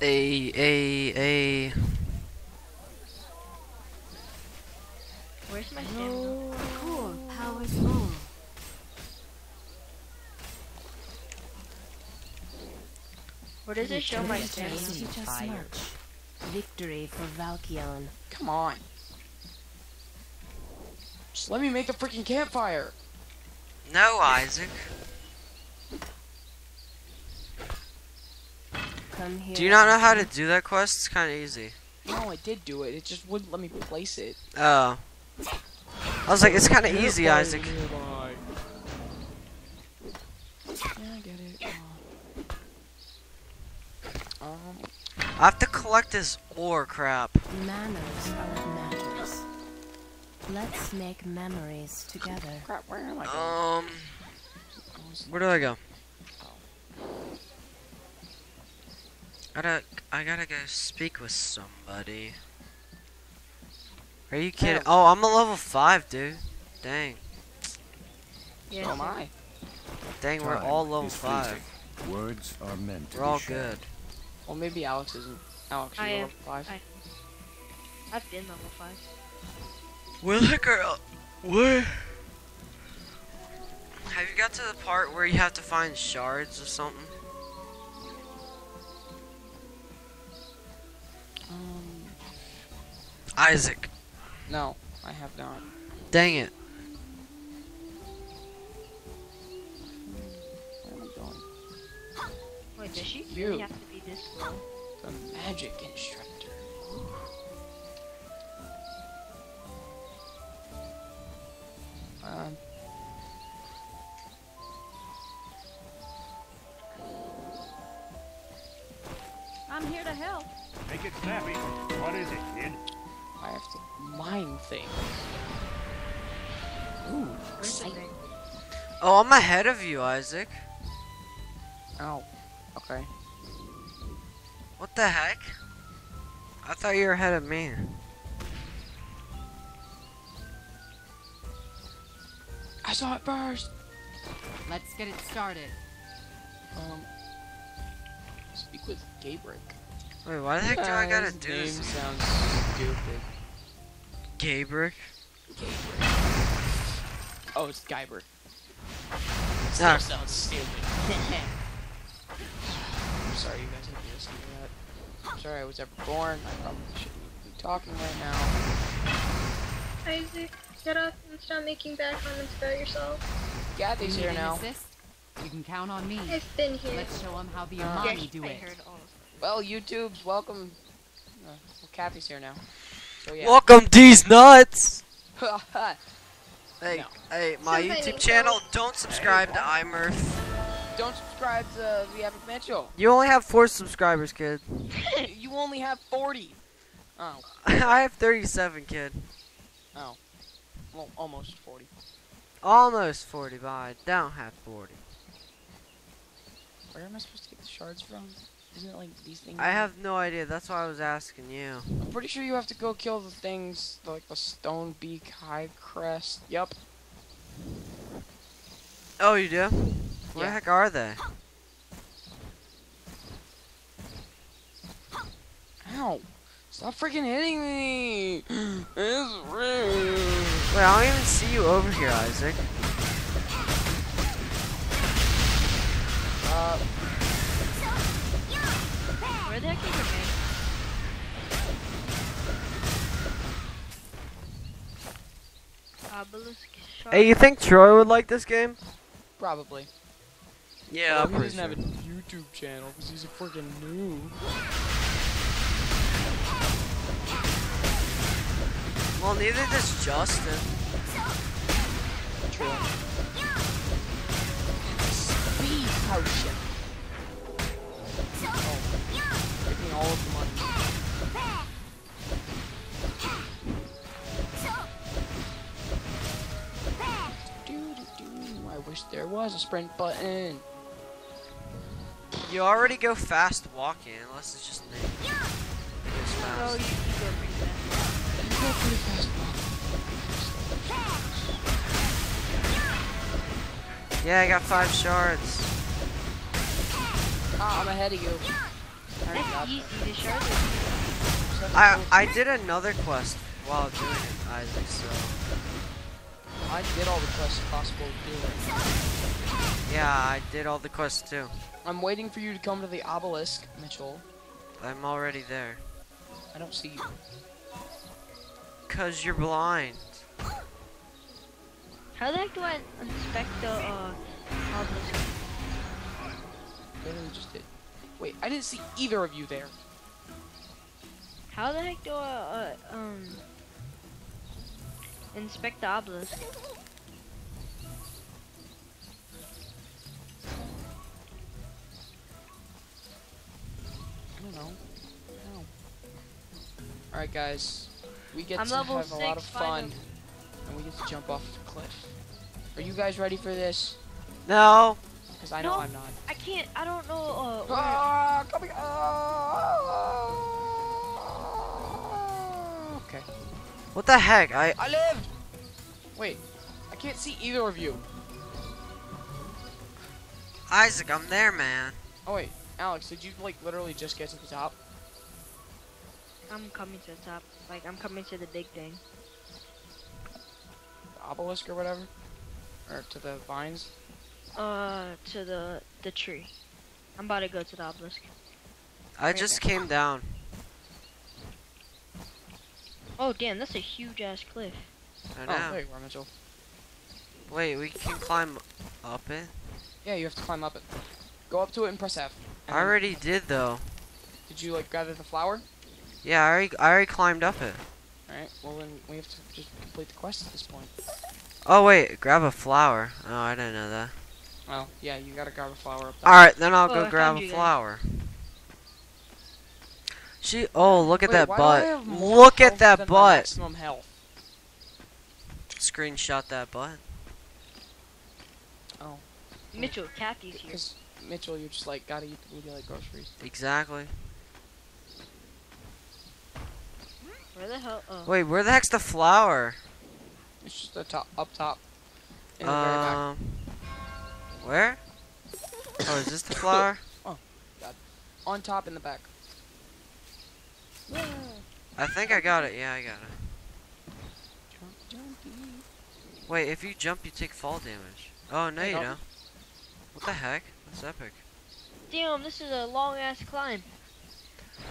A A A. Where's my stamina? Core powers full. Where does it show my Victory stamina? to just much. Victory for Valkyon. Come on. Just let me make a freaking campfire. No, Isaac. Come here. Do you not know how to do that quest? It's kind of easy. No, I did do it. It just wouldn't let me place it. Oh. I was like, it's kind of easy, Isaac. nearby. Yeah, I get it. Uh, um, I have to collect this ore crap. Manners are what matters. Let's make memories together. crap, where am I going? Um, where do I go? Gotta, I gotta go speak with somebody. Are you kidding? Oh, I'm a level five, dude. Dang, Yeah. so am I. dang, we're all level five. fleeting. Words are meant to We're be all shared. good. Well, maybe Alex isn't. Alex, I you're am. level five. I- I've been level five. Where the girl? Where? Have you got to the part where you have to find shards or something? Isaac, no, I have not. dang it. Where am I going? Wait, does she You. really have to be this slow? The magic instructor. Um, I'm here to help. Make it snappy. What is it, kid? I have to mine things. Ooh, Where's exciting. thing? Oh, I'm ahead of you, Isaac. Oh, Okay. What the heck? I thought you were ahead of me. I saw it first. Let's get it started. Um, speak with Gabrick. Wait, why the heck do I Uh, gotta his do name this? sounds stupid. Gabrick? Oh, it's Guybrush. Ah. Sounds stupid. I'm sorry you guys had to listen to that. I'm sorry I was ever born. I probably shouldn't be talking right now. Isaac, get up and stop making bad comments about yourself. Kathy's Need here now. assist? You can count on me. I've been here. Let's show them how the Uh, Amani Yeah, do I it. heard all of Well, YouTube's welcome. Uh, well, Kathy's here now. So yeah. Welcome, these nuts! Hey, No. hey, my Somebody YouTube don't- channel, don't subscribe to iMurph. Don't subscribe to the Epic Mitchell. You only have four subscribers, kid. you only have 40. Oh, I have 37, kid. oh. Well, almost 40. Almost 40, but I don't have 40. Where am I supposed to get the shards from? Isn't it like these things? I have no idea, that's why I was asking you. I'm pretty sure you have to go kill the things, like the stone beak high crest. Yup. Oh, you do? Where Yeah. the heck are they? Ow! Stop freaking hitting me! it's rude. Wait, I don't even see you over here, Isaac. Hey, you think Troy would like this game? probably. Yeah, Well, I'm he doesn't sure. have a YouTube channel because he's a freaking noob. Well, neither does Justin. True. Speed potion. Oh, taking all of the money. Wish there was a sprint button. You already go fast walking, unless it's just me. It goes Oh, you, fast. go pretty fast. You go pretty fast. Yeah, I got five shards. Ah, I'm ahead of you. That's easy to shard it. Just have to I I did another quest while doing it, Isaac. So I did all the quests possible to do. yeah, I did all the quests too. I'm waiting for you to come to the obelisk, Mitchell. I'm already there. I don't see you. Cause you're blind. How the heck do I inspect the uh obelisk? Literally just did. Wait, I didn't see either of you there. How the heck do I uh, um inspect the obelisk? I don't know. No. Alright, guys. We get I'm to level have a lot of fun. finally. And we get to jump off the cliff. Are you guys ready for this? No. Because I know No. I'm not. I can't. I don't know. Uh, where- Ah, coming. Ah, What the heck? I I lived! Wait. I can't see either of you. Isaac, I'm there, man. Oh, wait. Alex, did you, like, literally just get to the top? I'm coming to the top. Like I'm coming to the big thing. The obelisk or whatever? Or to the vines? Uh, to the the tree. I'm about to go to the obelisk. I just came down. Oh damn, that's a huge ass cliff. I Oh, know. there you are, Mitchell. Wait, we can climb up it. Yeah, you have to climb up it. Go up to it and press F. I And then- already did though. Did you, like, gather the flower? Yeah, I already, I already climbed up it. Alright, well then we have to just complete the quest at this point. Oh wait, grab a flower. Oh, I didn't know that. Well, yeah, you gotta grab a flower up there. All right, then I'll Oh, go I grab a flower. guys. Flower. She. Oh, look at Wait, that why do I have butt. Look at that butt. Maximum health. Screenshot that butt. Oh, Mitchell, Kathy's here. because Mitchell, you're just like gotta eat the food like groceries. Exactly. Where the hell? Oh. Wait, where the heck's the flower? It's just the top, up top. In the back. Um. Where? Oh, is this the flower? Oh, God. On top in the back. I think I got it. Yeah, I got it. Wait, if you jump, you take fall damage. Oh no, I you don't. don't. What the heck? That's epic. Damn, this is a long ass climb.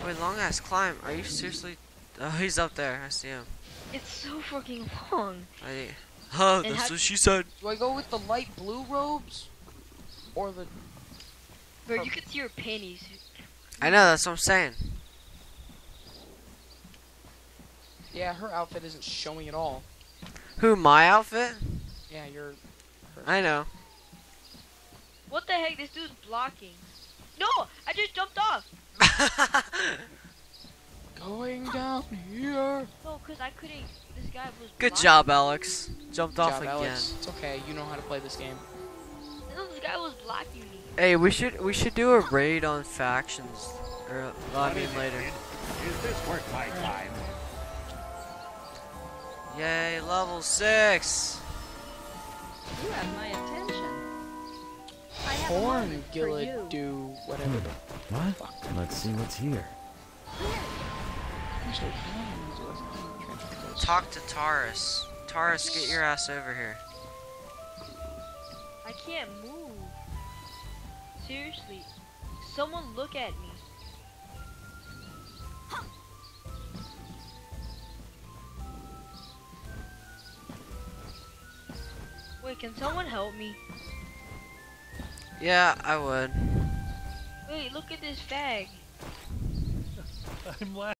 Wait, long ass climb. Are you seriously? Oh, he's up there. I see him. It's so fucking long. I. Oh, And that's what she said. Do I go with the light blue robes? Or the. Bro, you can see your panties. I know. That's what I'm saying. Yeah, her outfit isn't showing at all. Who? My outfit? Yeah, you're. I know. What the heck? This dude's blocking. No, I just jumped off. Going down here. No, cause I couldn't. This guy was. Good blocking. job, Alex. Jumped Good off job, again. Alex. It's okay. You know how to play this game. No, this guy was blocking me. Hey, we should we should do a raid on factions. Or well, I mean later. kid? Is this worth my time? Yay, level six. You have my attention. I have Horn moment. Gillid do whatever. What? Let's see what's here. Actually, can I transfer those? Talk to Taurus. Taurus, get your ass over here. I can't move. Seriously, someone look at me. Wait, can someone help me? Yeah, I would. Wait, look at this fag. I'm laughing.